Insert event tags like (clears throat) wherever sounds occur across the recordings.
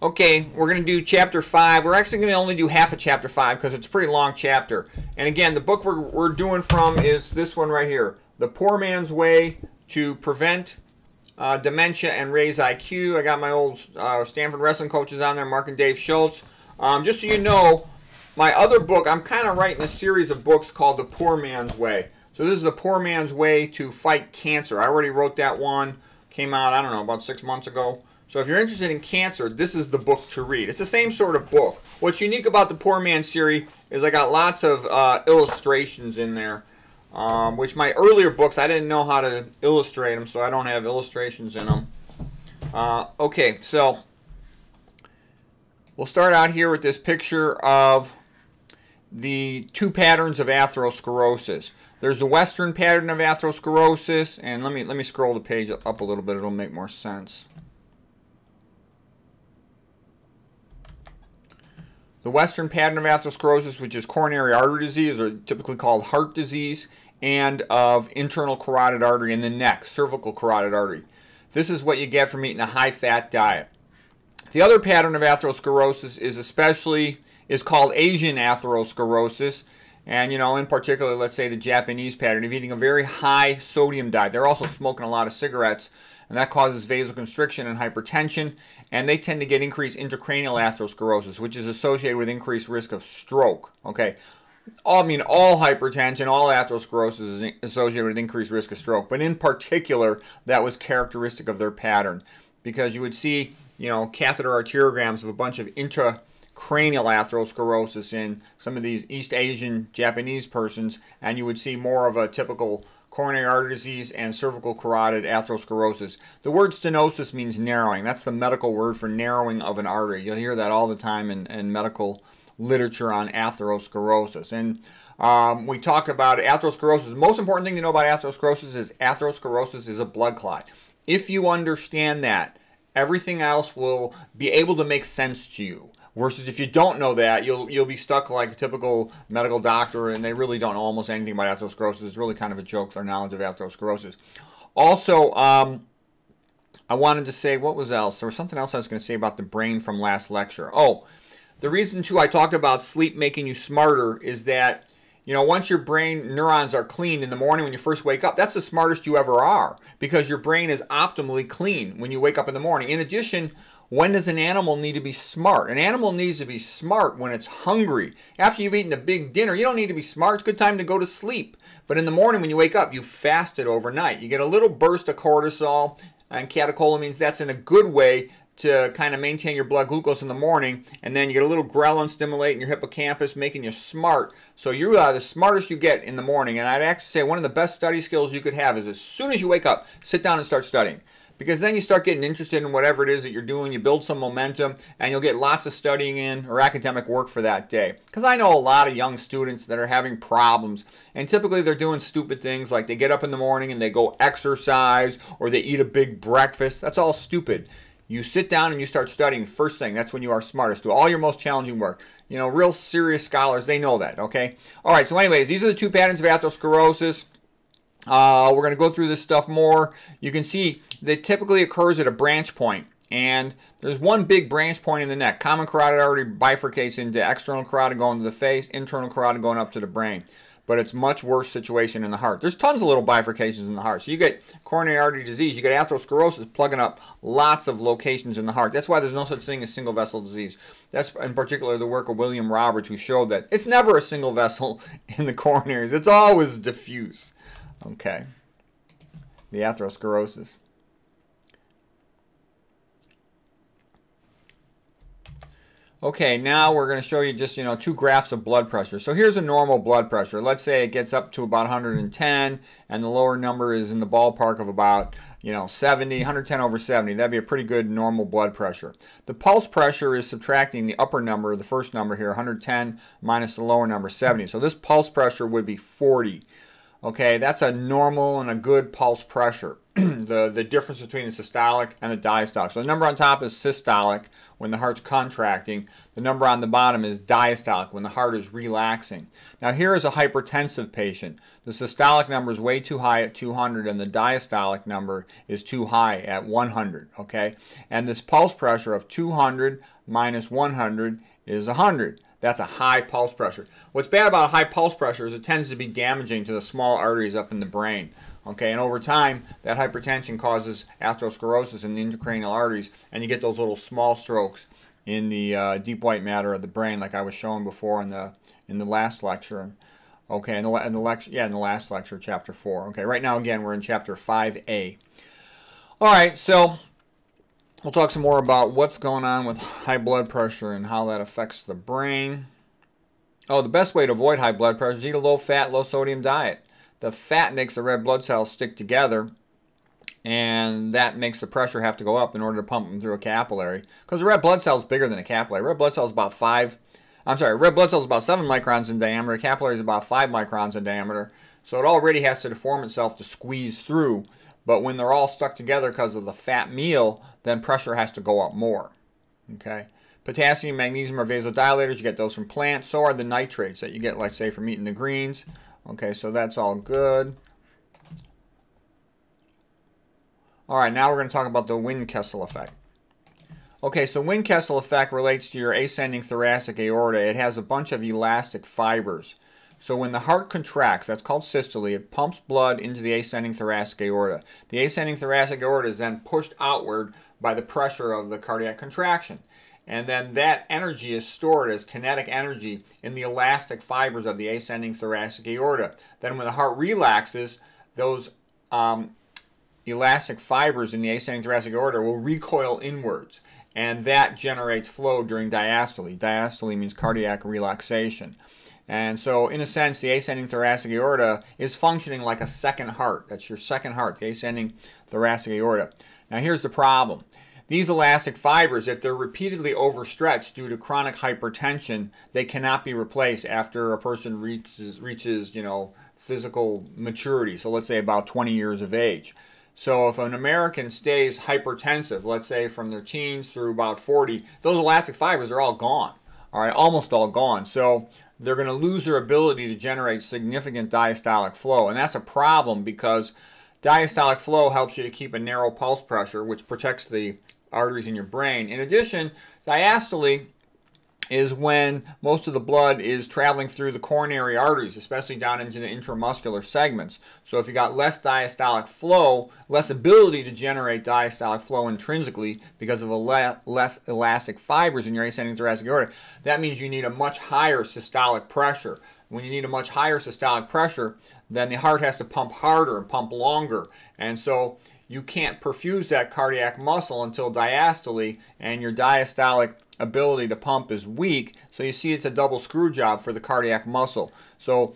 Okay, we're going to do chapter 5. We're actually going to only do half of chapter 5 because it's a pretty long chapter. And again, the book we're, we're doing from is this one right here The Poor Man's Way to Prevent uh, Dementia and Raise IQ. I got my old uh, Stanford wrestling coaches on there, Mark and Dave Schultz. Um, just so you know, my other book, I'm kind of writing a series of books called The Poor Man's Way. So this is The Poor Man's Way to Fight Cancer. I already wrote that one. Came out, I don't know, about six months ago. So if you're interested in cancer, this is the book to read. It's the same sort of book. What's unique about the Poor Man series is I got lots of uh, illustrations in there, um, which my earlier books, I didn't know how to illustrate them, so I don't have illustrations in them. Uh, okay, so we'll start out here with this picture of the two patterns of atherosclerosis. There's the western pattern of atherosclerosis, and let me let me scroll the page up a little bit, it'll make more sense. The western pattern of atherosclerosis, which is coronary artery disease, or typically called heart disease, and of internal carotid artery in the neck, cervical carotid artery. This is what you get from eating a high-fat diet. The other pattern of atherosclerosis is especially is called Asian atherosclerosis, and you know, in particular, let's say the Japanese pattern of eating a very high sodium diet. They're also smoking a lot of cigarettes, and that causes vasoconstriction and hypertension, and they tend to get increased intracranial atherosclerosis, which is associated with increased risk of stroke. Okay, all, I mean, all hypertension, all atherosclerosis is associated with increased risk of stroke, but in particular, that was characteristic of their pattern because you would see, you know, catheter arteriograms of a bunch of intracranial atherosclerosis in some of these East Asian Japanese persons, and you would see more of a typical coronary artery disease, and cervical carotid atherosclerosis. The word stenosis means narrowing. That's the medical word for narrowing of an artery. You'll hear that all the time in, in medical literature on atherosclerosis. And um, we talked about atherosclerosis. The most important thing to know about atherosclerosis is atherosclerosis is a blood clot. If you understand that, everything else will be able to make sense to you. Versus if you don't know that, you'll you'll be stuck like a typical medical doctor, and they really don't know almost anything about atherosclerosis. It's really kind of a joke their knowledge of atherosclerosis. Also, um, I wanted to say what was else? There was something else I was going to say about the brain from last lecture. Oh, the reason too I talked about sleep making you smarter is that you know, once your brain neurons are clean in the morning when you first wake up, that's the smartest you ever are because your brain is optimally clean when you wake up in the morning. In addition, when does an animal need to be smart? An animal needs to be smart when it's hungry. After you've eaten a big dinner, you don't need to be smart. It's a good time to go to sleep. But in the morning when you wake up, you fasted overnight. You get a little burst of cortisol and catecholamines. That's in a good way to kind of maintain your blood glucose in the morning. And then you get a little ghrelin stimulating your hippocampus, making you smart. So you are the smartest you get in the morning. And I'd actually say one of the best study skills you could have is as soon as you wake up, sit down and start studying because then you start getting interested in whatever it is that you're doing. You build some momentum and you'll get lots of studying in or academic work for that day. Because I know a lot of young students that are having problems and typically they're doing stupid things like they get up in the morning and they go exercise or they eat a big breakfast. That's all stupid. You sit down and you start studying first thing. That's when you are smartest. Do all your most challenging work. You know, real serious scholars, they know that, okay? All right, so anyways, these are the two patterns of atherosclerosis. Uh, we're going to go through this stuff more. You can see that typically occurs at a branch point. And there's one big branch point in the neck. Common carotid artery bifurcates into external carotid going to the face, internal carotid going up to the brain. But it's much worse situation in the heart. There's tons of little bifurcations in the heart. So you get coronary artery disease, you get atherosclerosis plugging up lots of locations in the heart. That's why there's no such thing as single vessel disease. That's in particular the work of William Roberts who showed that it's never a single (laughs) vessel in the coronaries. It's always diffuse. Okay. The atherosclerosis. Okay, now we're going to show you just, you know, two graphs of blood pressure. So here's a normal blood pressure. Let's say it gets up to about 110 and the lower number is in the ballpark of about, you know, 70, 110 over 70. That'd be a pretty good normal blood pressure. The pulse pressure is subtracting the upper number, the first number here, 110 minus the lower number, 70. So this pulse pressure would be 40. Okay, that's a normal and a good pulse pressure. (clears throat) the, the difference between the systolic and the diastolic. So the number on top is systolic when the heart's contracting. The number on the bottom is diastolic when the heart is relaxing. Now here is a hypertensive patient. The systolic number is way too high at 200 and the diastolic number is too high at 100, okay? And this pulse pressure of 200 minus 100 is 100. That's a high pulse pressure. What's bad about a high pulse pressure is it tends to be damaging to the small arteries up in the brain. Okay, and over time, that hypertension causes atherosclerosis in the intracranial arteries, and you get those little small strokes in the uh, deep white matter of the brain, like I was showing before in the in the last lecture. Okay, in the, in the lecture, yeah, in the last lecture, chapter four. Okay, right now again we're in chapter five A. All right, so we'll talk some more about what's going on with high blood pressure and how that affects the brain. Oh, the best way to avoid high blood pressure is eat a low-fat, low-sodium diet. The fat makes the red blood cells stick together, and that makes the pressure have to go up in order to pump them through a capillary. Because the red blood cell is bigger than a capillary. Red blood cell is about five. I'm sorry, red blood cell is about seven microns in diameter. Capillary is about five microns in diameter. So it already has to deform itself to squeeze through. But when they're all stuck together because of the fat meal, then pressure has to go up more. Okay. Potassium, magnesium are vasodilators. You get those from plants. So are the nitrates that you get, like say, from eating the greens. Okay, so that's all good. All right, now we're going to talk about the Windkessel effect. Okay, so Windkessel effect relates to your ascending thoracic aorta. It has a bunch of elastic fibers. So when the heart contracts, that's called systole, it pumps blood into the ascending thoracic aorta. The ascending thoracic aorta is then pushed outward by the pressure of the cardiac contraction. And then that energy is stored as kinetic energy in the elastic fibers of the ascending thoracic aorta. Then when the heart relaxes, those um, elastic fibers in the ascending thoracic aorta will recoil inwards. And that generates flow during diastole. Diastole means cardiac relaxation. And so, in a sense, the ascending thoracic aorta is functioning like a second heart. That's your second heart, the ascending thoracic aorta. Now, here's the problem these elastic fibers, if they're repeatedly overstretched due to chronic hypertension, they cannot be replaced after a person reaches, reaches you know, physical maturity. So let's say about 20 years of age. So if an American stays hypertensive, let's say from their teens through about 40, those elastic fibers are all gone. All right, almost all gone. So they're going to lose their ability to generate significant diastolic flow. And that's a problem because diastolic flow helps you to keep a narrow pulse pressure, which protects the arteries in your brain. In addition, diastole is when most of the blood is traveling through the coronary arteries, especially down into the intramuscular segments. So if you got less diastolic flow, less ability to generate diastolic flow intrinsically because of a le less elastic fibers in your ascending thoracic aorta, that means you need a much higher systolic pressure. When you need a much higher systolic pressure, then the heart has to pump harder and pump longer. And so you can't perfuse that cardiac muscle until diastole, and your diastolic ability to pump is weak. So you see it's a double screw job for the cardiac muscle. So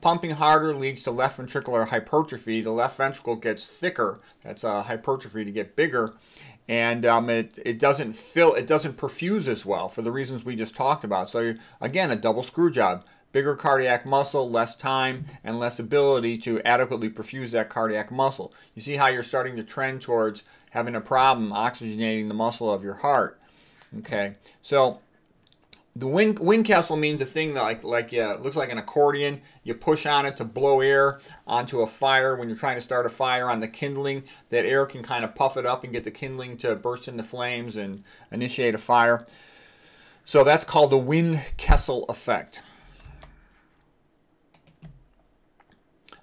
pumping harder leads to left ventricular hypertrophy. The left ventricle gets thicker. That's a hypertrophy to get bigger. And um, it, it doesn't fill, it doesn't perfuse as well for the reasons we just talked about. So again, a double screw job bigger cardiac muscle, less time, and less ability to adequately perfuse that cardiac muscle. You see how you're starting to trend towards having a problem oxygenating the muscle of your heart. Okay, so the wind, Windkessel means a thing that like like yeah, looks like an accordion. You push on it to blow air onto a fire when you're trying to start a fire on the kindling. That air can kind of puff it up and get the kindling to burst into flames and initiate a fire. So that's called the Windkessel effect.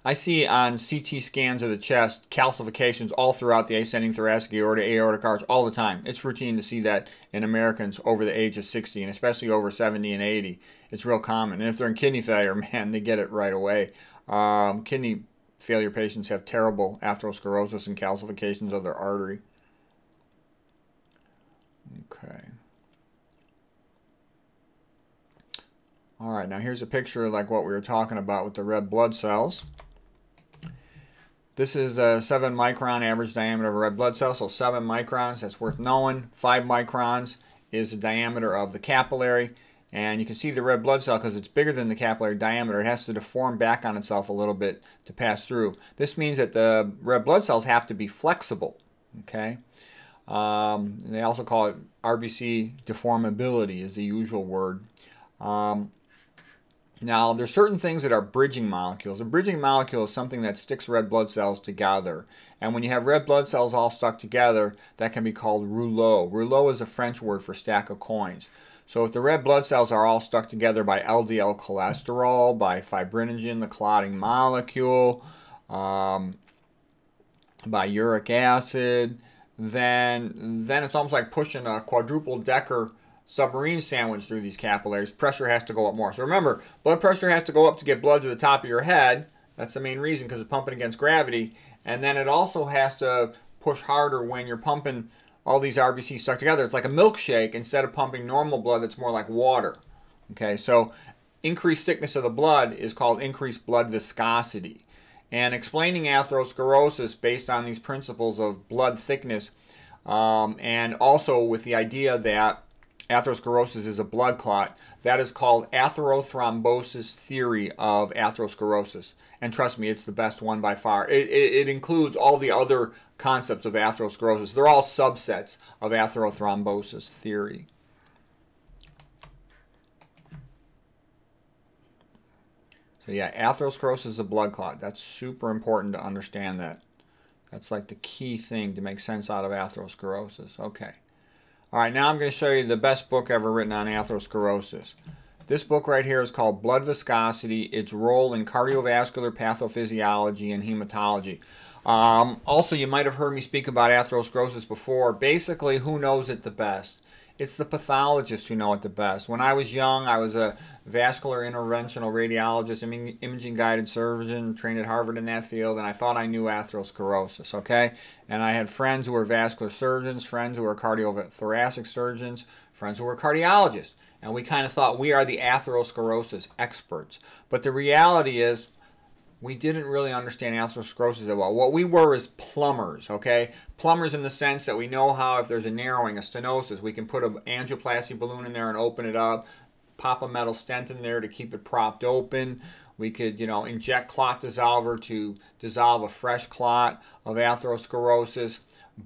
I see on CT scans of the chest calcifications all throughout the ascending thoracic aorta, aortic arch all the time. It's routine to see that in Americans over the age of 60 and especially over 70 and 80. It's real common. And if they're in kidney failure, (laughs) man, they get it right away. Um, kidney failure patients have terrible atherosclerosis and calcifications of their artery. Okay. All right, now here's a picture like what we were talking about with the red blood cells. This is a 7 micron average diameter of a red blood cell, so 7 microns, that's worth knowing. 5 microns is the diameter of the capillary, And you can see the red blood cell, because it's bigger than the capillary diameter, it has to deform back on itself a little bit to pass through. This means that the red blood cells have to be flexible. Okay. Um, they also call it RBC deformability is the usual word. Um, now, there's certain things that are bridging molecules. A bridging molecule is something that sticks red blood cells together. And when you have red blood cells all stuck together, that can be called rouleau. Rouleau is a French word for stack of coins. So if the red blood cells are all stuck together by LDL cholesterol, by fibrinogen, the clotting molecule, um, by uric acid, then then it's almost like pushing a quadruple decker submarine sandwich through these capillaries. Pressure has to go up more. So remember, blood pressure has to go up to get blood to the top of your head. That's the main reason because it's pumping against gravity. And then it also has to push harder when you're pumping all these RBCs stuck together. It's like a milkshake. Instead of pumping normal blood, it's more like water. Okay, so increased thickness of the blood is called increased blood viscosity. And explaining atherosclerosis based on these principles of blood thickness um, and also with the idea that atherosclerosis is a blood clot, that is called atherothrombosis theory of atherosclerosis. And trust me, it's the best one by far. It, it, it, includes all the other concepts of atherosclerosis. They're all subsets of atherothrombosis theory. So yeah, atherosclerosis is a blood clot. That's super important to understand that. That's like the key thing to make sense out of atherosclerosis. Okay. All right, now I'm going to show you the best book ever written on atherosclerosis. This book right here is called Blood Viscosity, Its Role in Cardiovascular Pathophysiology and Hematology. Um, also, you might have heard me speak about atherosclerosis before. Basically, who knows it the best? It's the pathologists who know it the best. When I was young, I was a vascular interventional radiologist, imaging guided surgeon, trained at Harvard in that field, and I thought I knew atherosclerosis, okay? And I had friends who were vascular surgeons, friends who were cardiothoracic surgeons, friends who were cardiologists. And we kind of thought we are the atherosclerosis experts. But the reality is, we didn't really understand atherosclerosis that well. What we were is plumbers, okay? Plumbers in the sense that we know how if there's a narrowing, a stenosis, we can put an angioplasty balloon in there and open it up, pop a metal stent in there to keep it propped open. We could, you know, inject clot dissolver to dissolve a fresh clot of atherosclerosis.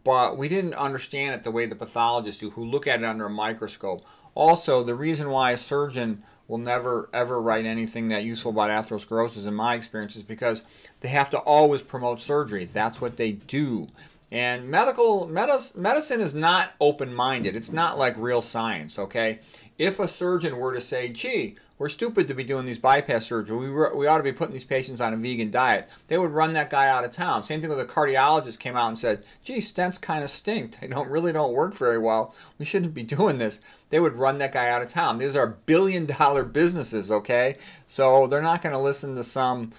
But we didn't understand it the way the pathologists do, who look at it under a microscope. Also, the reason why a surgeon will never ever write anything that useful about atherosclerosis in my experience is because they have to always promote surgery. That's what they do. And medical medicine is not open-minded. It's not like real science, okay? If a surgeon were to say, gee, we're stupid to be doing these bypass surgery. We, we ought to be putting these patients on a vegan diet. They would run that guy out of town. Same thing with a cardiologist came out and said, gee, stents kind of stink. They don't really don't work very well. We shouldn't be doing this. They would run that guy out of town. These are billion dollar businesses, okay? So they're not going to listen to some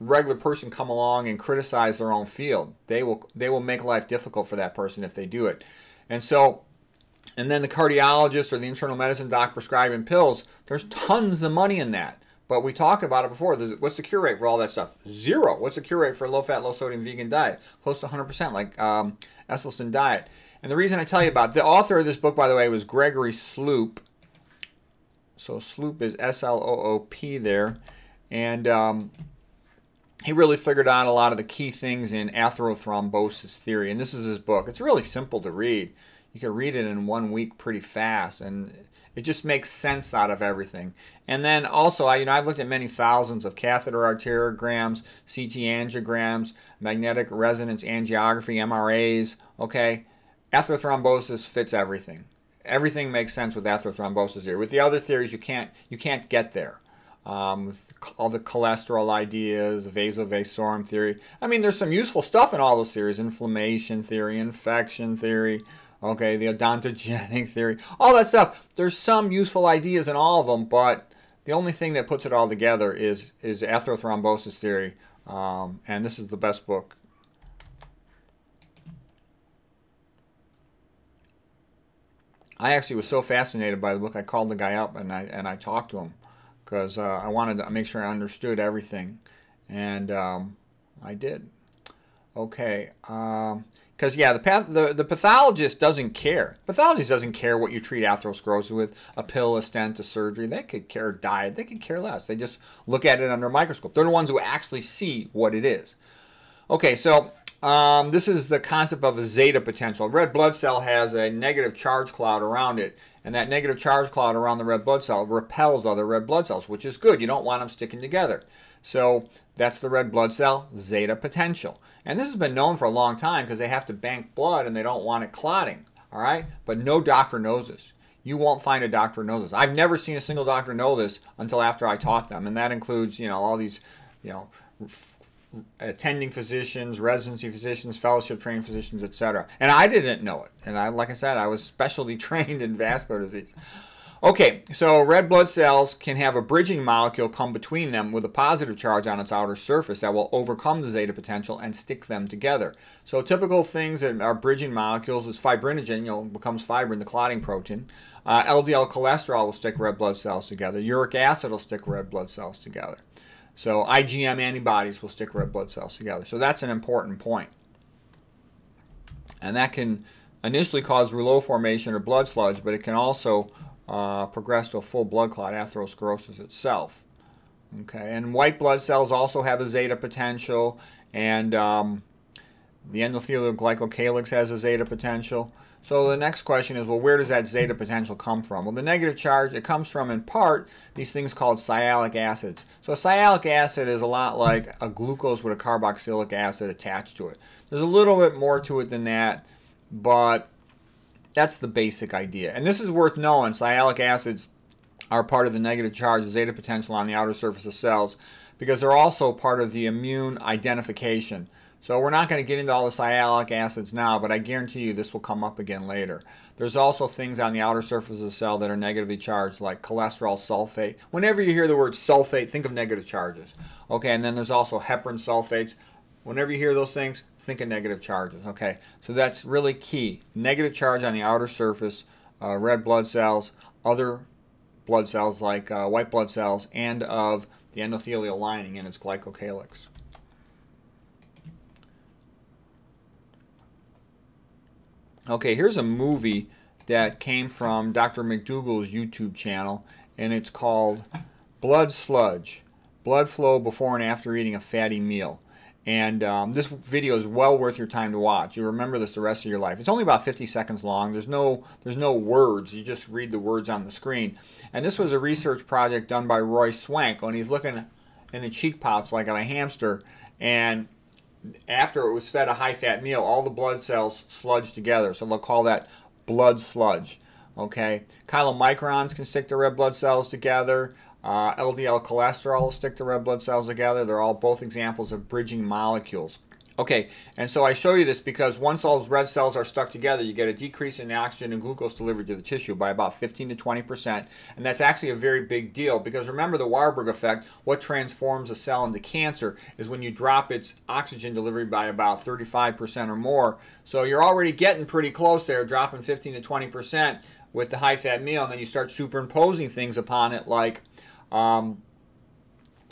regular person come along and criticize their own field. They will they will make life difficult for that person if they do it. And so and then the cardiologist or the internal medicine doc prescribing pills, there's tons of money in that. But we talked about it before. What's the cure rate for all that stuff? Zero. What's the cure rate for a low-fat, low-sodium vegan diet? Close to 100%, like um, Esselstyn diet. And the reason I tell you about the author of this book, by the way, was Gregory Sloop. So Sloop is S-L-O-O-P there, and um, he really figured out a lot of the key things in atherothrombosis theory. And this is his book. It's really simple to read you can read it in one week pretty fast and it just makes sense out of everything. And then also, I, you know, I've looked at many thousands of catheter arteriograms, CT angiograms, magnetic resonance angiography, MRAs. Okay, atherothrombosis fits everything. Everything makes sense with atherothrombosis here. With the other theories, you can't you can't get there. Um, all the cholesterol ideas, vasa vasorum theory. I mean, there's some useful stuff in all those theories: inflammation theory, infection theory, okay, the odontogenic (laughs) theory, all that stuff. There's some useful ideas in all of them, but the only thing that puts it all together is is atherothrombosis theory, um, and this is the best book. I actually was so fascinated by the book, I called the guy up and I and I talked to him because uh, I wanted to make sure I understood everything, and um, I did. Okay. Um, Because yeah, the, path, the the pathologist doesn't care. Pathologist doesn't care what you treat atherosclerosis with, a pill, a stent, a surgery. They could care diet. They could care less. They just look at it under a microscope. They're the ones who actually see what it is. Okay, so um, this is the concept of a zeta potential. A red blood cell has a negative charge cloud around it, and that negative charge cloud around the red blood cell repels other red blood cells, which is good. You don't want them sticking together. So that's the red blood cell zeta potential. And this has been known for a long time because they have to bank blood and they don't want it clotting. All right? But no doctor knows this. You won't find a doctor knows this. I've never seen a single doctor know this until after I taught them. And that includes, you know, all these, you know, attending physicians, residency physicians, fellowship trained physicians, etc. And I didn't know it. And I, like I said, I was specially (laughs) trained in vascular disease. Okay, so red blood cells can have a bridging molecule come between them with a positive charge on its outer surface that will overcome the zeta potential and stick them together. So typical things that are bridging molecules is fibrinogen, you know, becomes fibrin, the clotting protein. Uh, LDL cholesterol will stick red blood cells together. Uric acid will stick red blood cells together. So IgM antibodies will stick red blood cells together. So that's an important point. And that can initially cause rouleau formation or blood sludge, but it can also uh, progress to a full blood clot atherosclerosis itself. Okay, and white blood cells also have a zeta potential, and um, the endothelial glycocalyx has a zeta potential. So the next question is, well, where does that zeta potential come from? Well, the negative charge, it comes from, in part, these things called sialic acids. So sialic acid is a lot like a glucose with a carboxylic acid attached to it. There's a little bit more to it than that, but that's the basic idea. And this is worth knowing. Sialic acids are part of the negative charge, zeta potential on the outer surface of cells, because they're also part of the immune identification. So we're not going to get into all the sialic acids now, but I guarantee you this will come up again later. There's also things on the outer surface of the cell that are negatively charged, like cholesterol sulfate. Whenever you hear the word sulfate, think of negative charges. Okay, and then there's also heparan sulfates. Whenever you hear those things, think of negative charges. Okay, so that's really key. Negative charge on the outer surface, uh, red blood cells, other blood cells like uh, white blood cells, and of the endothelial lining in its glycocalyx. Okay, here's a movie that came from Dr. McDougall's YouTube channel, and it's called Blood Sludge, Blood Flow Before and After Eating a Fatty Meal. And um, this video is well worth your time to watch. You remember this the rest of your life. It's only about 50 seconds long. There's no there's no words. You just read the words on the screen. And this was a research project done by Roy Swank when he's looking in the cheek pouch like a hamster. And after it was fed a high-fat meal, all the blood cells sludge together. So they'll call that blood sludge. Okay, chylomicrons can stick the red blood cells together. Uh, LDL cholesterol stick the red blood cells together. They're all both examples of bridging molecules. Okay, and so I show you this because once all those red cells are stuck together, you get a decrease in oxygen and glucose delivered to the tissue by about 15 to 20 percent, and that's actually a very big deal because remember the Warburg effect, what transforms a cell into cancer is when you drop its oxygen delivery by about 35 percent or more. So you're already getting pretty close there, dropping 15 to 20 percent with the high-fat meal, and then you start superimposing things upon it like um,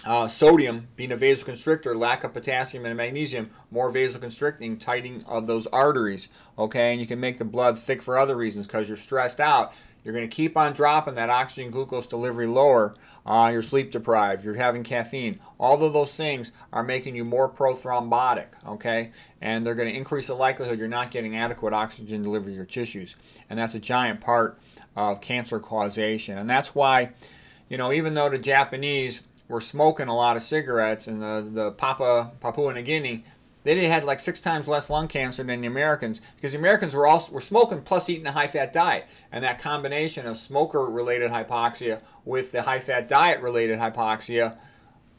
uh, sodium being a vasoconstrictor, lack of potassium and magnesium, more vasoconstricting, tightening of those arteries. Okay, and you can make the blood thick for other reasons because you're stressed out. You're going to keep on dropping that oxygen glucose delivery lower. Uh, you're sleep deprived. You're having caffeine. All of those things are making you more prothrombotic. Okay, and they're going to increase the likelihood you're not getting adequate oxygen delivery to your tissues, and that's a giant part of cancer causation. And that's why you know, even though the Japanese were smoking a lot of cigarettes and the, the Papua, Papua New Guinea, they had like six times less lung cancer than the Americans because the Americans were also were smoking plus eating a high-fat diet, and that combination of smoker-related hypoxia with the high-fat diet-related hypoxia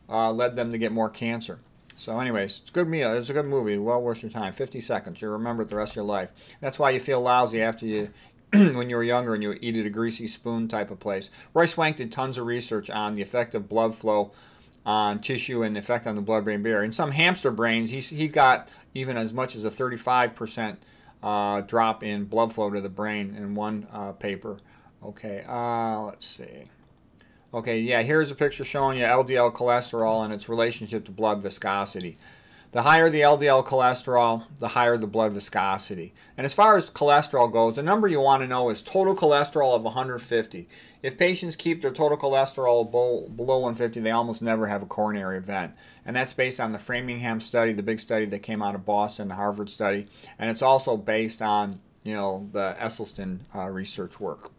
uh, led them to get more cancer. So, anyways, it's a good meal. It's a good movie. Well worth your time. 50 seconds. You'll remember it the rest of your life. That's why you feel lousy after you (clears throat) when you were younger and you eat at a greasy spoon type of place. Roy Swank did tons of research on the effect of blood flow on tissue and the effect on the blood-brain barrier. In some hamster brains, he, he got even as much as a 35% uh, drop in blood flow to the brain in one uh, paper. Okay, uh, let's see. Okay, yeah, here's a picture showing you LDL cholesterol and its relationship to blood viscosity. The higher the LDL cholesterol, the higher the blood viscosity. And as far as cholesterol goes, the number you want to know is total cholesterol of 150. If patients keep their total cholesterol below 150, they almost never have a coronary event. And that's based on the Framingham study, the big study that came out of Boston, the Harvard study. And it's also based on, you know, the Esselstyn uh, research work.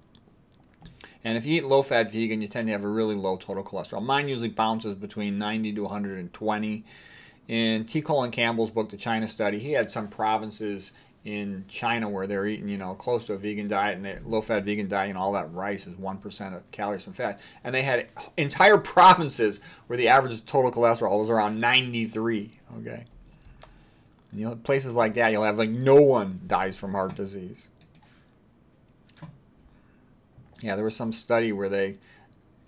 And if you eat low-fat vegan, you tend to have a really low total cholesterol. Mine usually bounces between 90 to 120. In T. Colin Campbell's book, The China Study, he had some provinces in China where they're eating, you know, close to a vegan diet and they're low-fat vegan diet and all that rice is 1% of calories from fat. And they had entire (laughs) provinces where the average total cholesterol was around 93, okay? And you know, places like that, you'll have like no one dies from heart disease. Yeah, there was some study where they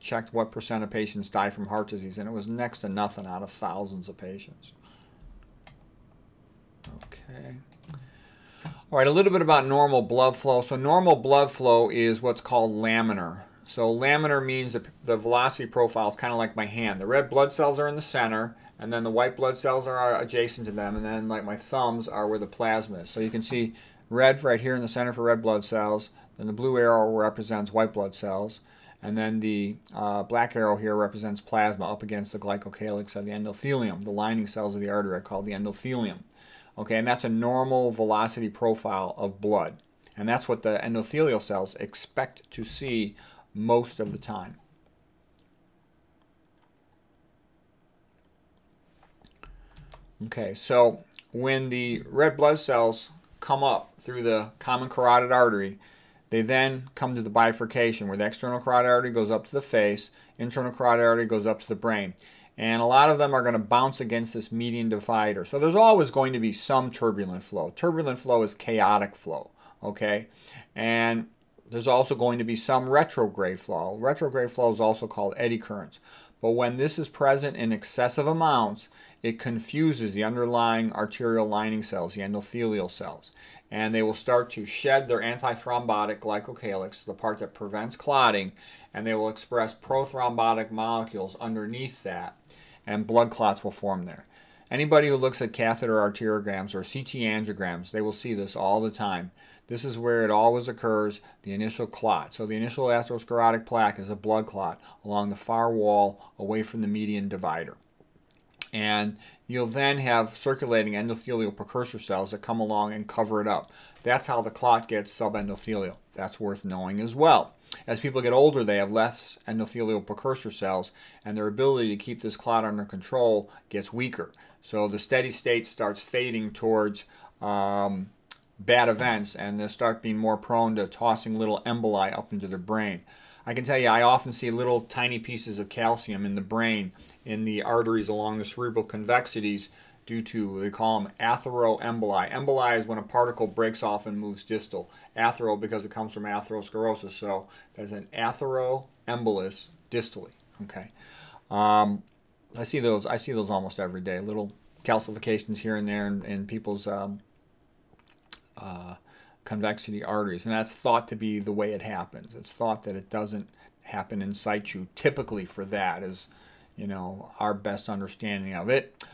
checked what percent of patients die from heart disease, and it was next to nothing out of thousands of patients. Okay. All right, a little bit about normal blood flow. So normal blood flow is what's called laminar. So laminar means that the velocity profile is kind of like my hand. The red blood cells are in the center, and then the white blood cells are adjacent to them, and then like my thumbs are where the plasma is. So you can see red right here in the center for red blood cells, then the blue arrow represents white blood cells. And then the uh, black arrow here represents plasma up against the glycocalyx of the endothelium, the lining cells of the artery are called the endothelium. Okay, and that's a normal velocity profile of blood. And that's what the endothelial cells expect to see most of the time. Okay, so when the red blood cells come up through the common carotid artery, they then come to the bifurcation where the external carotid artery goes up to the face, internal carotid artery goes up to the brain. And a lot of them are going to bounce against this median divider. So there's always going to be some turbulent flow. Turbulent flow is chaotic flow, okay? And there's also going to be some retrograde flow. Retrograde flow is also called eddy currents. But when this is present in excessive amounts, it confuses the underlying arterial lining cells, the endothelial cells and they will start to shed their antithrombotic glycocalyx, the part that prevents clotting, and they will express prothrombotic molecules underneath that, and blood clots will form there. Anybody who looks at catheter arteriograms or CT angiograms, they will see this all the time. This is where it always occurs, the initial clot. So the initial atherosclerotic plaque is a blood clot along the far wall away from the median divider. And you'll then have circulating endothelial precursor cells that come along and cover it up. That's how the clot gets subendothelial. That's worth knowing as well. As people get older, they have less endothelial precursor cells, and their ability to keep this clot under control gets weaker. So the steady state starts fading towards um, bad events, and they start being more prone to tossing little emboli up into their brain. I can tell you, I often see little tiny pieces of calcium in the brain in the arteries along the cerebral convexities due to, they call them atheroemboli. Emboli is when a particle breaks off and moves distal. Athero because it comes from atherosclerosis. So there's an atheroembolus distally. Okay. Um, I see those. I see those almost every day. Little calcifications here and there in, in people's um, uh, convexity arteries, and that's thought to be the way it happens. It's thought that it doesn't happen in situ. Typically, for that is you know, our best understanding of it.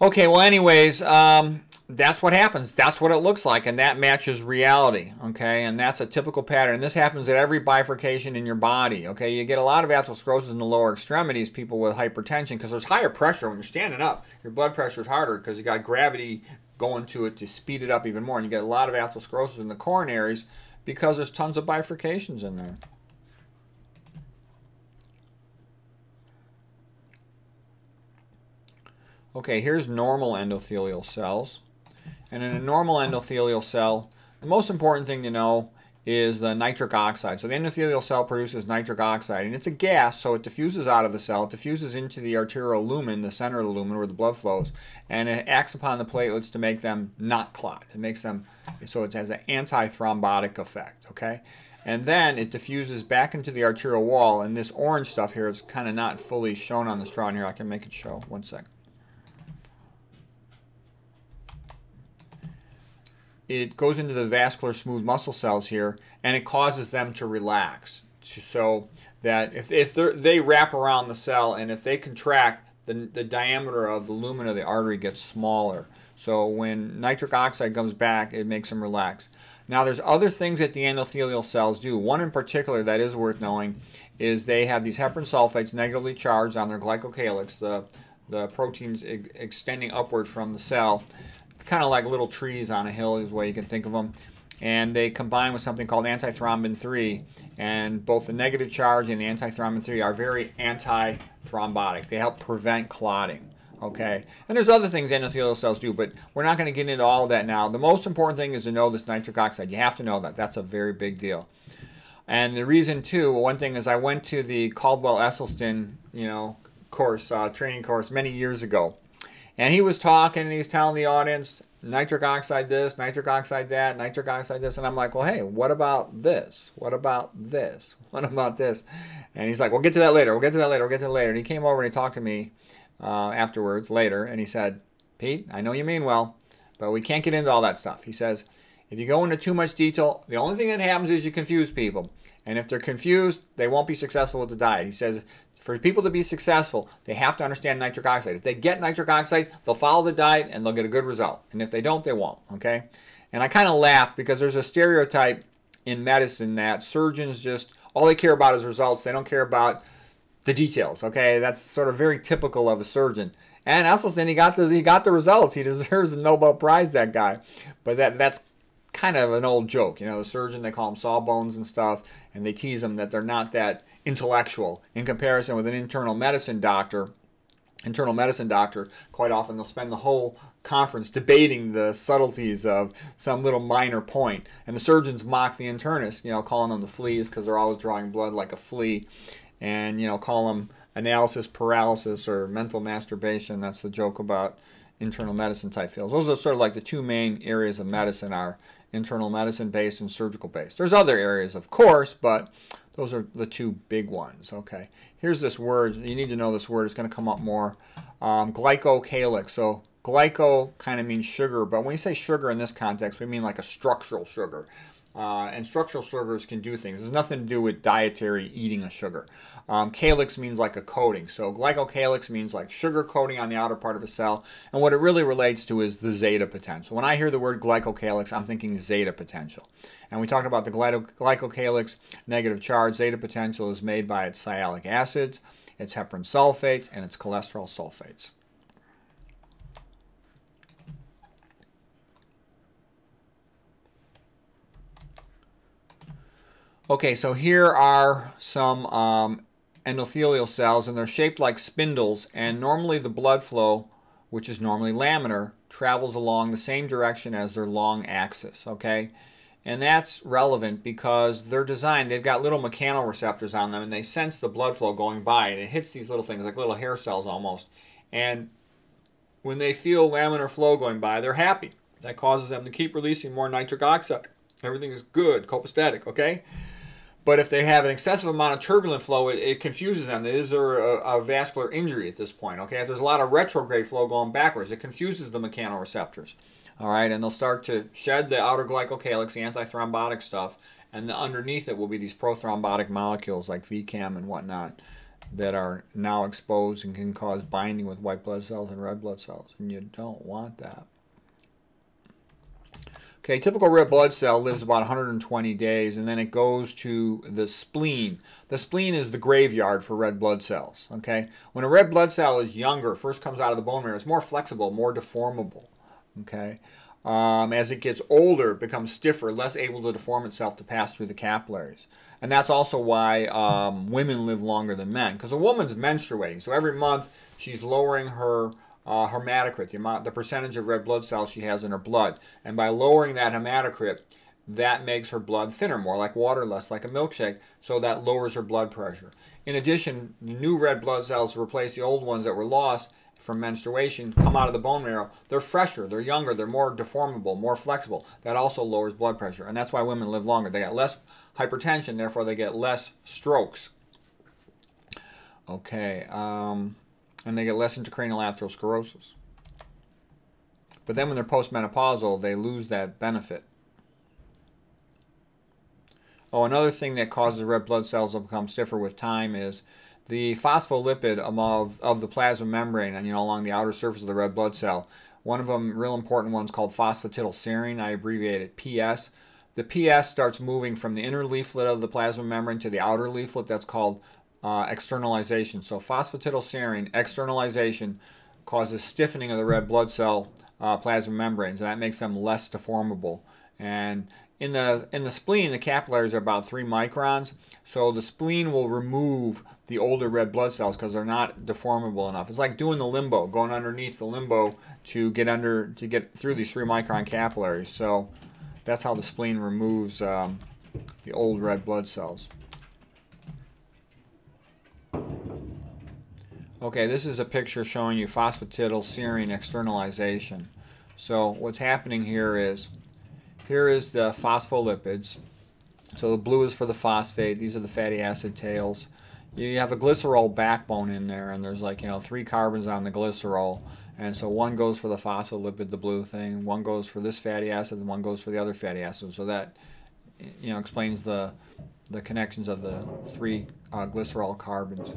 Okay, well, anyways, um, that's what happens. That's what it looks like, and that matches reality, okay? And that's a typical pattern. This happens at every bifurcation in your body, okay? You get a lot of atherosclerosis in the lower extremities, people with hypertension, because there's higher pressure when you're standing up. Your blood pressure is harder because you got gravity going to it to speed it up even more. And you get a lot of atherosclerosis in the coronaries because there's tons of bifurcations in there. Okay, here's normal endothelial cells. And in a normal endothelial cell, the most important thing to know is the nitric oxide. So the endothelial cell produces nitric oxide, and it's a gas, so it diffuses out of the cell. It diffuses into the arterial lumen, the center of the lumen where the blood flows, and it acts upon the platelets to make them not clot. It makes them, so it has an antithrombotic effect, okay? And then it diffuses back into the arterial wall, and this orange stuff here is kind of not fully shown on the straw in here. I can make it show. One sec. It goes into the vascular smooth muscle cells here and it causes them to relax so that if, if they wrap around the cell and if they contract the, the diameter of the lumen of the artery gets smaller. So when nitric oxide comes back, it makes them relax. Now there's other things that the endothelial cells do. One in particular that is worth knowing is they have these heparan sulfates negatively charged on their glycocalyx, the, the proteins extending upward from the cell, kind of like little trees on a hill is the way you can think of them. And they combine with something called antithrombin 3, and both the negative charge and the antithrombin 3 are very anti-thrombotic. They help prevent clotting. Okay, and there's other things endothelial cells do, but we're not going to get into all of that now. The most important thing is to know this nitric oxide. You have to know that. That's a very big deal. And the reason too, one thing is I went to the Caldwell Esselstyn, you know, course, uh, training course many years ago, and he was talking and he's telling the audience nitric oxide this, nitric oxide that, nitric oxide this, and I'm like, well, hey, what about this? What about this? (laughs) What about this? And he's like, we'll get to that later. We'll get to that later. We'll get to that later. And he came over and he talked to me uh, afterwards, later, and he said, Pete, I know you mean well, but we can't get into all that stuff. He says, if you go into too much detail, the only thing that happens is you confuse people. And if they're confused, they won't be successful with the diet. He says, for people to be successful, they have to understand nitric oxide. If they get nitric oxide, they'll follow the diet and they'll get a good result. And if they don't, they won't. Okay? And I kind of laugh because there's a stereotype in medicine that surgeons just all they care about is results. They don't care about the details. Okay, that's sort of very typical of a surgeon. And Esselstyn, he got the he got the results. He (laughs) deserves a Nobel Prize. That guy, but that that's kind of an old joke. You know, the surgeon they call him sawbones and stuff, and they tease them that they're not that intellectual in comparison with an internal medicine doctor. Internal medicine doctor, quite often they'll spend the whole conference debating the subtleties of some little minor point. And the surgeons mock the internist, you know, calling them the fleas because they're always drawing blood like a flea and you know call them analysis paralysis or mental masturbation. That's the joke about internal medicine type fields. Those are sort of like the two main areas of medicine are internal medicine based and surgical based. There's other areas, of course, but those are the two big ones. Okay, here's this word. You need to know this word. It's going to come up more. Um, glycocalyx. So glyco kind of means sugar, but when we say sugar in this context, we mean like a structural sugar. Uh, and structural sugars can do things. There's nothing to do with dietary eating a sugar. Um, calyx means like a coating. So glycocalyx means like sugar coating on the outer part of a cell. And what it really relates to is the zeta potential. When I hear the word glycocalyx, I'm thinking zeta potential. And we talked about the glycocalyx negative charge. Zeta potential is made by its sialic acids, its heparan sulfates, and its cholesterol sulfates. Okay, so here are some um, endothelial cells, and they're shaped like spindles, and normally the blood flow, which is normally laminar, travels along the same direction as their long axis, okay? And that's relevant because they're designed, they've got little mechanoreceptors on them, and they sense the blood flow going by, and it hits these little things, like little hair cells almost. And when they feel laminar flow going by, they're happy. That causes them to keep releasing more nitric oxide. Everything is good, copacetic, okay? But if they have an excessive amount of turbulent flow, it, it confuses them. Is there a, a, vascular injury at this point? Okay, if there's a lot of retrograde flow going backwards, it confuses the mechanoreceptors. All right, and they'll start to shed the outer glycocalyx, the antithrombotic stuff, and the, underneath it will be these prothrombotic molecules like VCAM and whatnot that are now exposed and can cause binding with white blood cells and red blood cells, and you don't want that. Okay, typical red blood cell lives about 120 days and then it goes to the spleen. The spleen is the graveyard for red blood cells. Okay, when a red blood cell is younger, first comes out of the bone marrow, it's more flexible, more deformable. Okay, um, as it gets older, it becomes stiffer, less able to deform itself to pass through the capillaries. And that's also why um, women live longer than men because a woman's menstruating. So every month she's lowering her uh, hematocrit, the amount, the percentage of red blood cells she has in her blood. And by lowering that hematocrit, that makes her blood thinner, more like water, less like a milkshake, so that lowers her blood pressure. In addition, new red blood cells replace the old ones that were lost from menstruation, come out of the bone marrow. They're fresher, they're younger, they're more deformable, more flexible. That also lowers blood pressure, and that's why women live longer. They get less hypertension, therefore they get less strokes. Okay. Um, and they get less intracranial atherosclerosis. But then when they're postmenopausal, they lose that benefit. Oh, another thing that causes red blood cells to become stiffer with time is the phospholipid of, of the plasma membrane and you know along the outer surface of the red blood cell. One of them, real important ones, called phosphatidylserine. I abbreviate it PS. The PS starts moving from the inner leaflet of the plasma membrane to the outer leaflet. That's called uh, externalization. So phosphatidylserine externalization causes stiffening of the red blood cell uh, plasma membranes, and that makes them less deformable. And in the in the spleen, the capillaries are about three microns. So the spleen will remove the older red blood cells because they're not deformable enough. It's like doing the limbo, going underneath the limbo to get under to get through these three micron capillaries. So that's how the spleen removes um, the old red blood cells. Okay, this is a picture showing you phosphatidylserine externalization. So what's happening here is, here is the phospholipids. So the blue is for the phosphate. These are the fatty acid tails. You have a glycerol backbone in there, and there's like, you know, three carbons on the glycerol. And so one goes for the phospholipid, the blue thing, one goes for this fatty acid, and one goes for the other fatty acid. So that, you know, explains the, the connections of the three uh, glycerol carbons.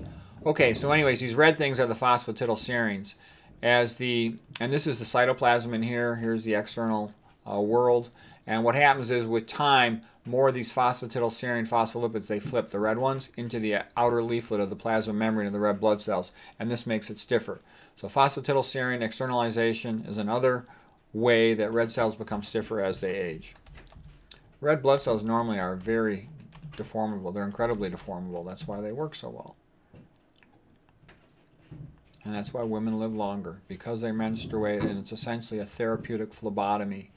Okay, so anyways, these red things are the phosphatidylserines. As the, and this is the cytoplasm in here, here's the external uh, world. And what happens is with time, more of these phosphatidylserine phospholipids, they flip the red ones into the outer leaflet of the plasma membrane of the red blood cells, and this makes it stiffer. So phosphatidylserine externalization is another way that red cells become stiffer as they age. Red blood cells normally are very deformable. They're incredibly deformable. That's why they work so well. And that's why women live longer, because they menstruate, and it's essentially a therapeutic phlebotomy.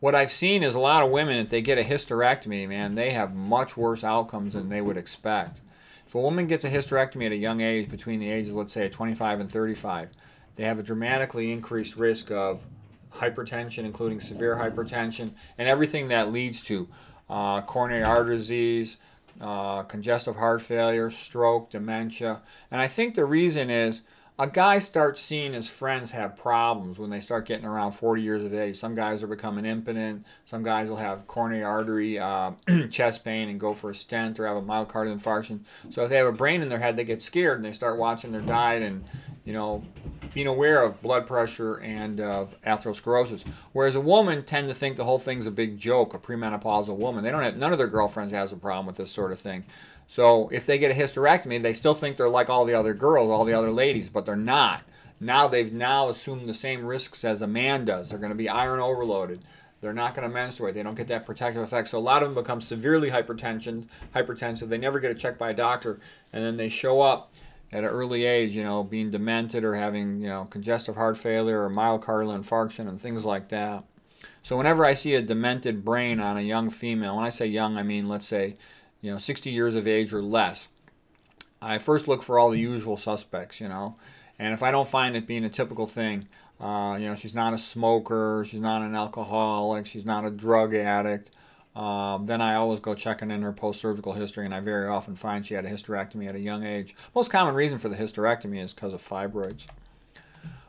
What I've seen is a lot of women, if they get a hysterectomy, man, they have much worse outcomes than they would expect. If a woman gets a hysterectomy at a young age, between the ages, let's say, 25 and 35, they have a dramatically increased risk of hypertension, including severe hypertension, and everything that leads to uh, coronary artery disease, uh, congestive heart failure, stroke, dementia. And I think the reason is a guy starts seeing his friends have problems when they start getting around 40 years of age. Some guys are becoming impotent. Some guys will have coronary artery uh, (clears throat) chest pain and go for a stent or have a myocardial infarction. So if they have a brain in their head, they get scared and they start watching their diet and, you know, being aware of blood pressure and of atherosclerosis. Whereas a woman tend to think the whole thing's a big joke, a premenopausal woman. They don't have, none of their girlfriends has a problem with this sort of thing. So if they get a hysterectomy, they still think they're like all the other girls, all the other ladies, but they're not. Now they've now assumed the same risks as a man does. They're going to be iron overloaded. They're not going to menstruate. They don't get that protective effect. So a lot of them become severely hypertension, hypertensive. They never get a check by a doctor, and then they show up at an early age, you know, being demented or having, you know, congestive heart failure or myocardial infarction and things like that. So whenever I see a demented brain on a young female, when I say young, I mean, let's say, you know, 60 years of age or less, I first look for all the usual suspects, you know. And if I don't find it being a typical thing, uh, you know, she's not a smoker, she's not an alcoholic, she's not a drug addict, um, then I always go checking in her post-surgical history, and I very often find she had a hysterectomy at a young age. Most common reason for the hysterectomy is because of fibroids.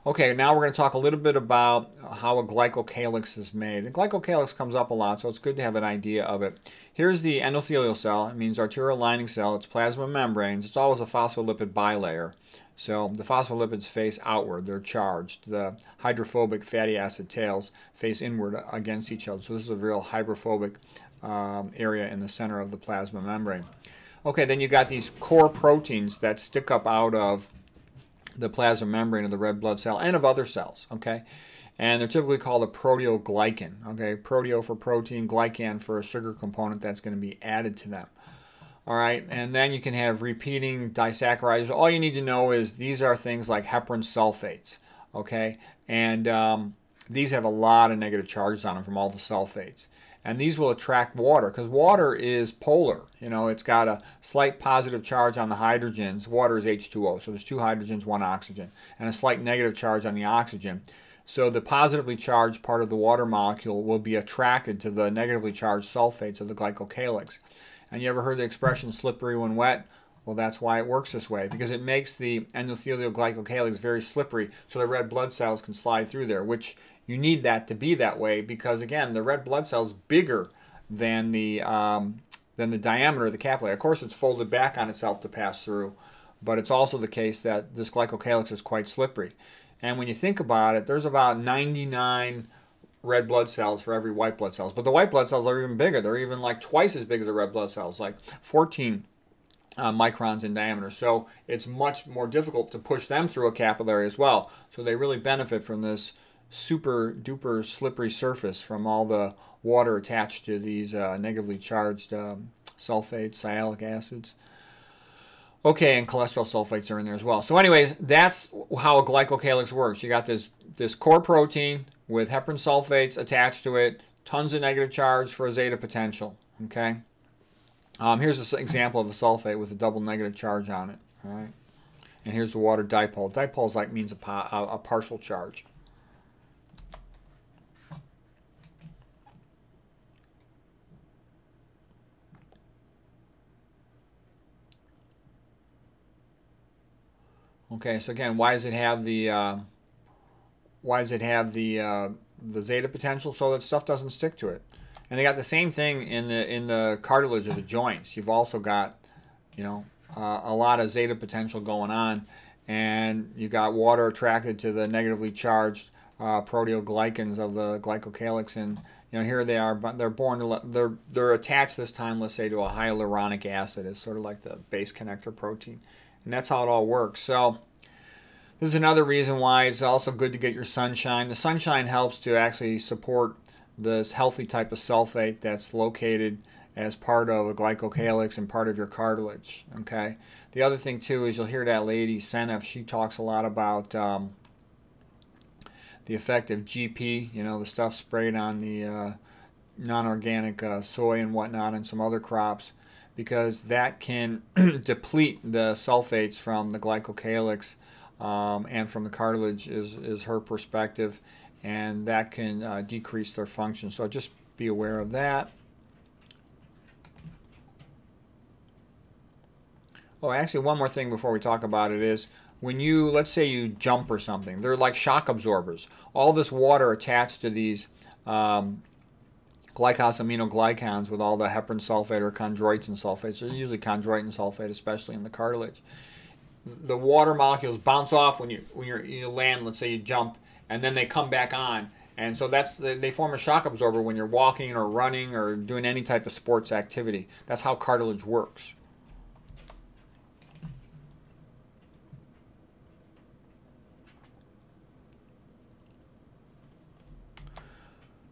Okay, now we're going to talk a little bit about how a glycocalyx is made. A glycocalyx comes up a lot, so it's good to have an idea of it. Here's the endothelial cell. It means arterial lining cell. It's plasma membranes. It's always a phospholipid bilayer. So the phospholipids face outward. They're charged. The hydrophobic fatty acid tails face inward against each other. So this is a real hydrophobic um, area in the center of the plasma membrane. Okay, then you got these core proteins that stick up out of the plasma membrane of the red blood cell and of other cells, okay? And they're typically called a proteoglycan, okay? Proteo for protein, glycan for a sugar component that's going to be added to them. All right, and then you can have repeating disaccharides. All you need to know is these are things like heparan sulfates, okay? And um, these have a lot of negative charges on them from all the sulfates and these will attract water because water is polar. You know, it's got a slight positive charge on the hydrogens. Water is H2O, so there's two hydrogens, one oxygen, and a slight negative charge on the oxygen. So the positively charged part of the water molecule will be attracted to the negatively charged sulfates of the glycocalyx. And you ever heard the expression slippery when wet? Well, that's why it works this way, because it makes the endothelial glycocalyx very slippery so the red blood cells can slide through there, which you need that to be that way because, again, the red blood cell is bigger than the, um, than the diameter of the capillary. Of course, it's folded back on itself to pass through, but it's also the case that this glycocalyx is quite slippery. And when you think about it, there's about 99 red blood cells for every white blood cells. But the white blood cells are even bigger. They're even like twice as big as the red blood cells, like 14 uh, microns in diameter. So it's much more difficult to push them through a capillary as well. So they really benefit from this super duper slippery surface from all the water attached to these uh, negatively charged um, sulfates, sialic acids. Okay, and cholesterol sulfates are in there as well. So anyways, that's how a glycocalyx works. You got this, this core protein with heparan sulfates attached to it, tons of negative charge for a zeta potential. Okay. Um, here's an example of a sulfate with a double negative charge on it. All right. And here's the water dipole. Dipole is like means a, a, a partial charge. Okay, so again, why does it have the uh, why does it have the uh, the zeta potential? So that stuff doesn't stick to it. And they got the same thing in the in the cartilage of the joints. You've also got, you know, uh, a lot of zeta potential going on, and you got water attracted to the negatively charged uh, proteoglycans of the glycocalyx, and you know here they are, but they're born they're they're attached this time, let's say, to a hyaluronic acid. It's sort of like the base connector protein, and that's how it all works. So. This is another reason why it's also good to get your sunshine. The sunshine helps to actually support this healthy type of sulfate that's located as part of a glycocalyx and part of your cartilage. Okay. The other thing too is you'll hear that lady Seneff. She talks a lot about um, the effect of GP. You know the stuff sprayed on the uh, non-organic uh, soy and whatnot and some other crops because that can (clears throat) deplete the sulfates from the glycocalyx um, and from the cartilage is, is her perspective and that can uh, decrease their function. So just be aware of that. Oh, actually, one more thing before we talk about it is when you, let's say you jump or something, they're like shock absorbers. All this water attached to these um, glycosaminoglycans with all the heparan sulfate or chondroitin sulfate. so usually chondroitin sulfate, especially in the cartilage the water molecules bounce off when you when you land. Let's say you jump, and then they come back on, and so that's the, they form a shock absorber when you're walking or running or doing any type of sports activity. That's how cartilage works.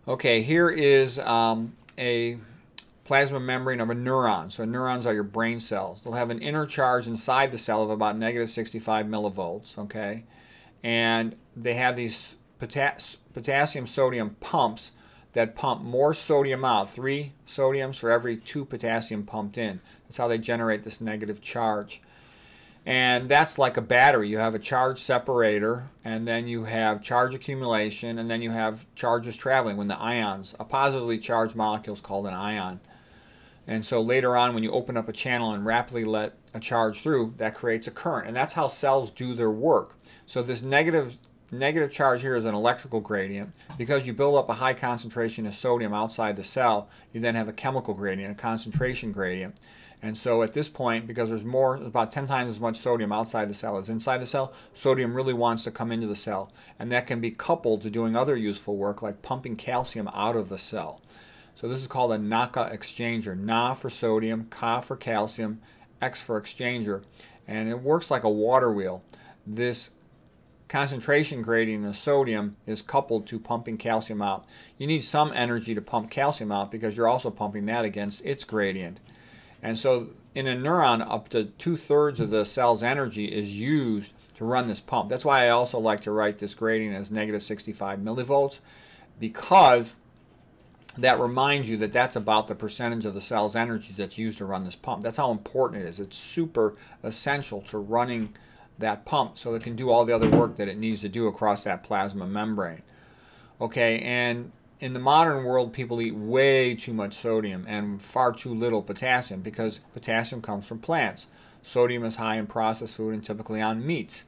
Okay, here is um, a plasma membrane of a neuron. So neurons are your brain cells. They'll have an inner charge inside the cell of about negative 65 millivolts, okay? And they have these potas potassium sodium pumps that pump more sodium out, three sodiums for every two potassium pumped in. That's how they generate this negative charge. And that's like a battery. You have a charge separator, and then you have charge accumulation, and then you have charges traveling when the ions, a positively charged molecule is called an ion. And so later on, when you open up a channel and rapidly let a charge through, that creates a current. And that's how cells do their work. So this negative negative charge here is an electrical gradient. Because you build up a high concentration of sodium outside the cell, you then have a chemical gradient, a concentration gradient. And so at this point, because there's more, about 10 times as much sodium outside the cell as inside the cell, sodium really wants to come into the cell. And that can be coupled to doing other useful work like pumping calcium out of the cell. So this is called a NACA exchanger. Na for sodium, Ca for calcium, X for exchanger. And it works like a water wheel. This concentration gradient of sodium is coupled to pumping calcium out. You need some energy to pump calcium out because you're also pumping that against its gradient. And so in a neuron, up to two-thirds of the cell's energy is used to run this pump. That's why I also like to write this gradient as negative 65 millivolts because that reminds you that that's about the percentage of the cell's energy that's used to run this pump. That's how important it is. It's super essential to running that pump so it can do all the other work that it needs to do across that plasma membrane. Okay, and in the modern world, people eat way too much sodium and far too little potassium because potassium comes from plants. Sodium is high in processed food and typically on meats.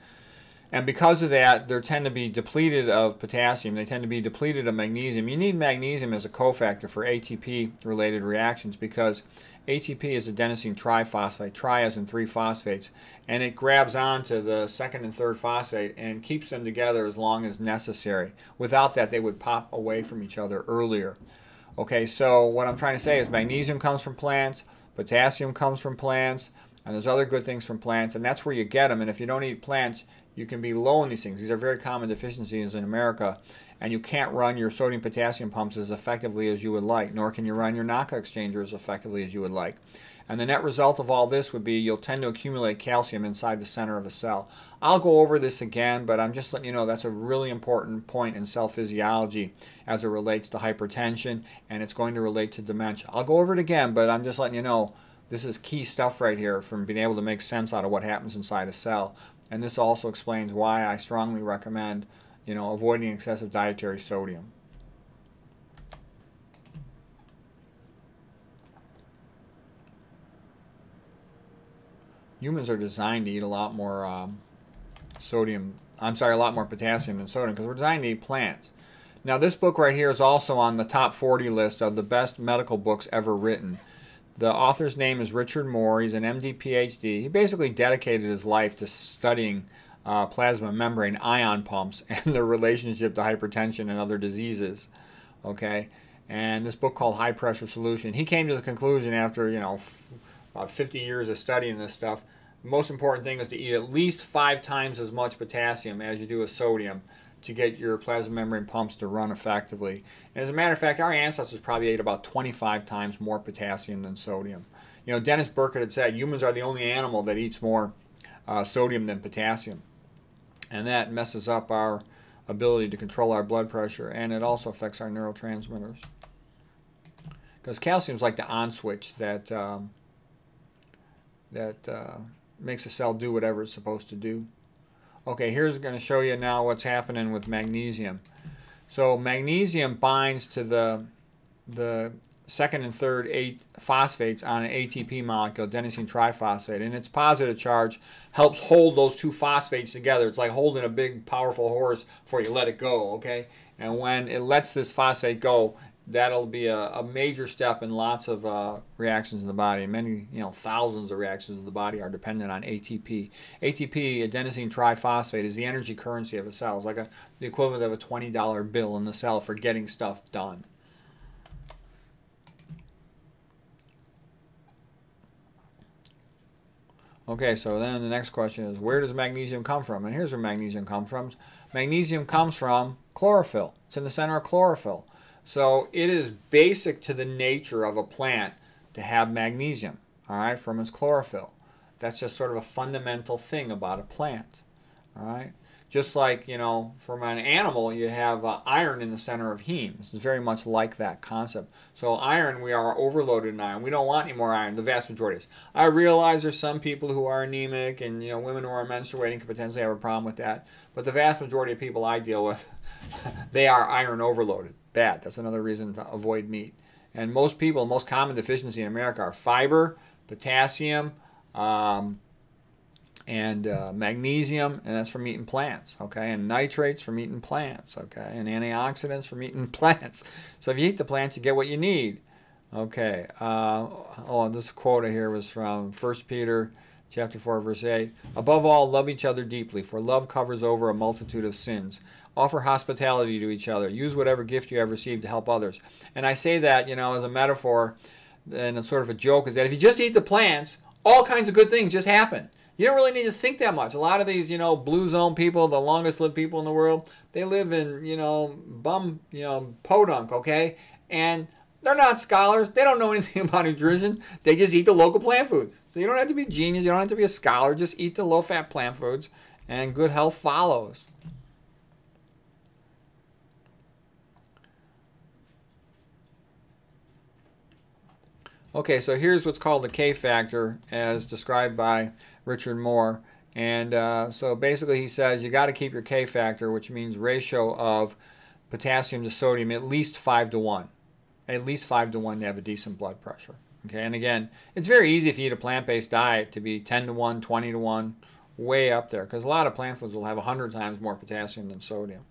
And because of that, they tend to be depleted of potassium. They tend to be depleted of magnesium. You need magnesium as a cofactor for ATP-related reactions because ATP is adenosine triphosphate, tri as in three phosphates, and it grabs onto the second and third phosphate and keeps them together as long as necessary. Without that, they would pop away from each other earlier. Okay, so what I'm trying to say is magnesium comes from plants, potassium comes from plants, and there's other good things from plants, and that's where you get them. And if you don't eat plants, you can be low in these things. These are very common deficiencies in America, and you can't run your sodium potassium pumps as effectively as you would like, nor can you run your NACA exchanger as effectively as you would like. And the net result of all this would be you'll tend to accumulate calcium inside the center of a cell. I'll go over this again, but I'm just letting you know that's a really important point in cell physiology as it relates to hypertension, and it's going to relate to dementia. I'll go over it again, but I'm just letting you know this is key stuff right here from being able to make sense out of what happens inside a cell. And this also explains why I strongly recommend, you know, avoiding excessive dietary sodium. Humans are designed to eat a lot more um, sodium, I'm sorry, a lot more potassium than sodium because we're designed to eat plants. Now this book right here is also on the top 40 list of the best medical books ever written. The author's name is Richard Moore. He's an MD PhD. He basically dedicated his life to studying uh, plasma membrane ion pumps (laughs) and their relationship to hypertension and other diseases. Okay, and this book called High Pressure Solution. He came to the conclusion after you know about 50 years of studying this stuff. The most important thing is to eat at least five times as much potassium as you do with sodium to get your plasma membrane pumps to run effectively. And as a matter of fact, our ancestors probably ate about 25 times more potassium than sodium. You know, Denis Burkitt had said humans are the only animal that eats more uh, sodium than potassium. And that messes up our ability to control our blood pressure and it also affects our neurotransmitters. Because calcium is like the on switch that, um, that uh, makes a cell do whatever it's supposed to do. Okay, here's going to show you now what's happening with magnesium. So magnesium binds to the, the second and third eight phosphates on an ATP molecule, adenosine triphosphate, and its positive charge helps hold those two phosphates together. It's like holding a big, powerful horse before you let it go, okay? And when it lets this phosphate go, that'll be a, a major step in lots of uh, reactions in the body. Many, you know, thousands of reactions in the body are dependent on ATP. ATP, adenosine triphosphate, is the energy currency of a cell. It's like a, the equivalent of a $20 bill in the cell for getting stuff done. Okay, so then the next question is, where does magnesium come from? And here's where magnesium comes from. Magnesium comes from chlorophyll. It's in the center of chlorophyll. So it is basic to the nature of a plant to have magnesium, all right, from its chlorophyll. That's just sort of a fundamental thing about a plant, all right? Just like, you know, from an animal, you have uh, iron in the center of heme. This is very much like that concept. So iron, we are overloaded in iron. We don't want any more iron, the vast majority is. I realize there's some people who are anemic and, you know, women who are menstruating could potentially have a problem with that. But the vast majority of people I deal with, (laughs) they are iron overloaded bad. That's another reason to avoid meat. And most people, most common deficiency in America are fiber, potassium, um, and uh, magnesium, and that's from eating plants, okay? And nitrates from eating plants, okay? And antioxidants from eating (laughs) plants. So if you eat the plants, you get what you need, okay? Uh, oh, this quote here was from 1 Peter chapter 4, verse 8. Above all, love each other deeply, for love covers over a multitude of sins. Offer hospitality to each other. Use whatever gift you have received to help others. And I say that, you know, as a metaphor and sort of a joke, is that if you just eat the plants, all kinds of good things just happen. You don't really need to think that much. A lot of these, you know, blue zone people, the longest lived people in the world, they live in, you know, bum, you know, podunk, okay? And they're not scholars. They don't know (laughs) anything about nutrition. They just eat the local plant foods. So you don't have to be a genius. You don't have to be a scholar. Just eat the low fat plant foods, and good health follows. Okay, so here's what's called the K factor as described by Richard Moore. And uh, so basically he says you got to keep your K factor, which means ratio of potassium to sodium, at least 5 to 1. At least 5 to 1 to have a decent blood pressure. Okay, and again, it's very easy if you eat a plant-based diet to be 10 to 1, 20 to 1, way up there because a lot of plant foods will have 100 times more potassium than sodium.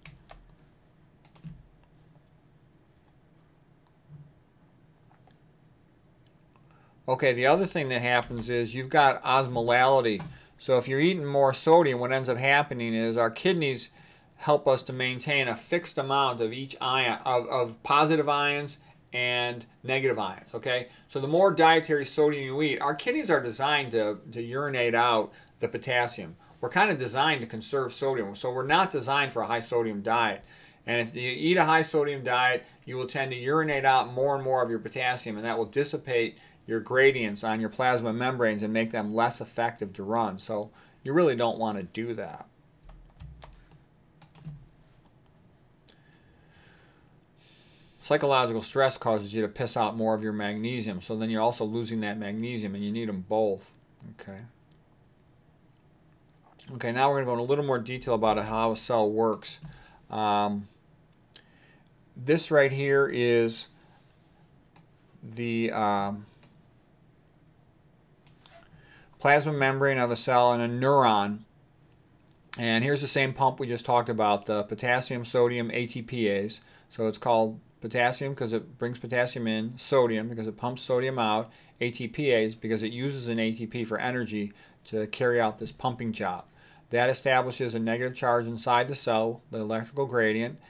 Okay, the other thing that happens is you've got osmolality. So if you're eating more sodium, what ends up happening is our kidneys help us to maintain a fixed amount of each ion of, of positive ions and negative ions okay? So the more dietary sodium you eat our kidneys are designed to, to urinate out the potassium. We're kind of designed to conserve sodium so we're not designed for a high sodium diet. And if you eat a high sodium diet you will tend to urinate out more and more of your potassium and that will dissipate your gradients on your plasma membranes and make them less effective to run. So you really don't want to do that. Psychological stress causes you to piss out more of your magnesium, so then you're also losing that magnesium and you need them both. Okay. Okay, now we're going to go in a little more detail about how a cell works. Um, this right here is the um, plasma membrane of a cell and a neuron. And here's the same pump we just talked about, the potassium sodium ATPase. So it's called potassium because it brings potassium in, sodium because it pumps sodium out, ATPase because it uses an ATP for energy to carry out this pumping job. That establishes a negative charge inside the cell, the electrical gradient,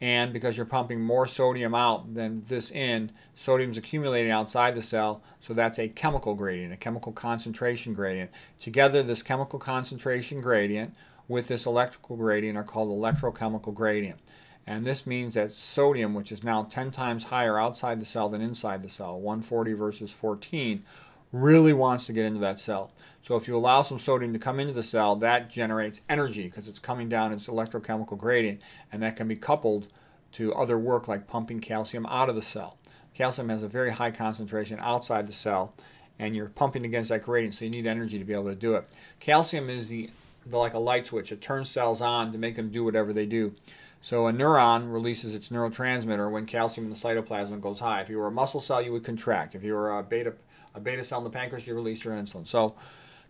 and because you're pumping more sodium out than this in, sodium is accumulating outside the cell, so that's a chemical gradient, a chemical concentration gradient. Together, this chemical concentration gradient with this electrical gradient are called electrochemical gradient. And this means that sodium, which is now 10 times higher outside the cell than inside the cell, 140 versus 14, really wants to get into that cell. So if you allow some sodium to come into the cell, that generates energy because it's coming down its electrochemical gradient, and that can be coupled to other work like pumping calcium out of the cell. Calcium has a very high concentration outside the cell, and you're pumping against that gradient, so you need energy to be able to do it. Calcium is the, the like a light switch. It turns cells on to make them do whatever they do. So a neuron releases its neurotransmitter when calcium in the cytoplasm goes high. If you were a muscle cell, you would contract. If you were a beta a beta cell in the pancreas, you release your insulin. So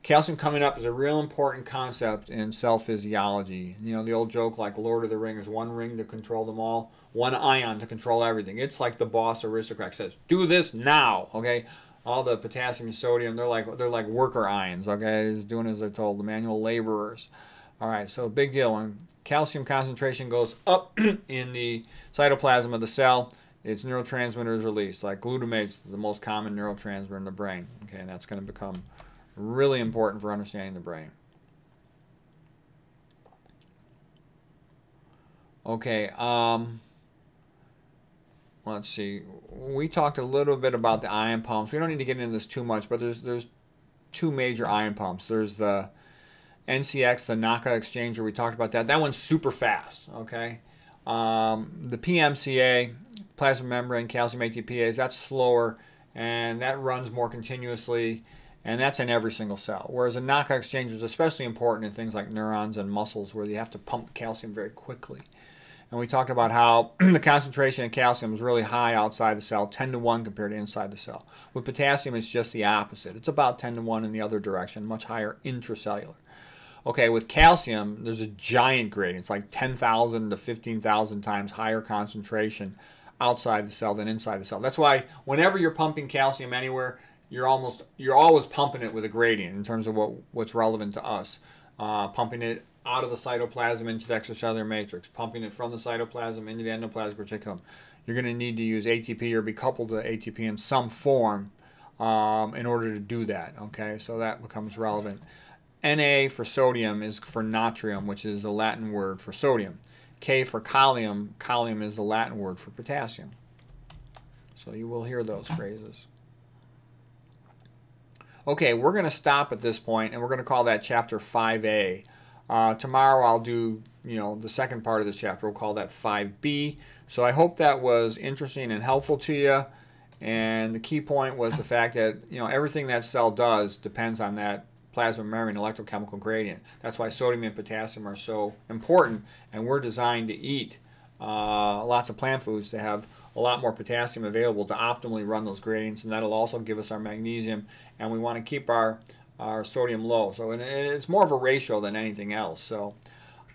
calcium coming up is a real important concept in cell physiology. You know, the old joke like Lord of the Rings, one ring to control them all, one ion to control everything. It's like the boss aristocrat says, do this now, okay? All the potassium and sodium, they're like they're like worker ions, okay? He's doing as they're told, the manual laborers. All right, so big deal. When calcium concentration goes up (clears throat) in the cytoplasm of the cell, its neurotransmitters released. Like glutamate's the most common neurotransmitter in the brain. Okay, and that's going to become really important for understanding the brain. Okay, um, let's see. We talked a little bit about the ion pumps. We don't need to get into this too much, but there's there's two major ion pumps. There's the NCX, the NACA exchanger. We talked about that. That one's super fast. Okay, um, the PMCA plasma membrane calcium ATPase, that's slower and that runs more continuously and that's in every single cell. Whereas a NACA exchanger is especially important in things like neurons and muscles where you have to pump calcium very quickly. And we talked about how (clears throat) the concentration of calcium is really high outside the cell, 10 to 1 compared to inside the cell. With potassium, it's just the opposite. It's about 10 to 1 in the other direction, much higher intracellular. Okay, with calcium, there's a giant gradient. It's like 10,000 to 15,000 times higher concentration outside the cell than inside the cell. That's why whenever you're pumping calcium anywhere, you're almost you're always pumping it with a gradient in terms of what what's relevant to us. Uh, pumping it out of the cytoplasm into the extracellular matrix, pumping it from the cytoplasm into the endoplasmic reticulum. You're going to need to use ATP or be coupled to ATP in some form um, in order to do that. Okay, so that becomes relevant. Na for sodium is for natrium, which is the Latin word for sodium. K for kalium, kalium is the Latin word for potassium. So you will hear those phrases. Okay, we're going to stop at this point and we're going to call that chapter 5a. Uh, tomorrow I'll do, you know, the second part of this chapter. We'll call that 5b. So I hope that was interesting and helpful to you. And the key point was the fact that, you know, everything that cell does depends on that plasma membrane electrochemical gradient. That's why sodium and potassium are so important, and we're designed to eat uh, lots of plant foods to have a lot more potassium available to optimally run those gradients, and that'll also give us our magnesium. And we want to keep our or sodium low. So it's more of a ratio than anything else. So,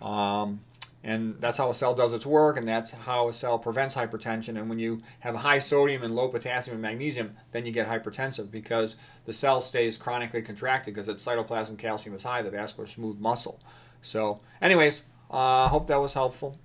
um, and that's how a cell does its work, and that's how a cell prevents hypertension. And when you have high sodium and low potassium and magnesium, then you get hypertensive because the cell stays chronically contracted because its cytoplasm calcium is high, the vascular smooth muscle. So, anyways, I uh, hope that was helpful.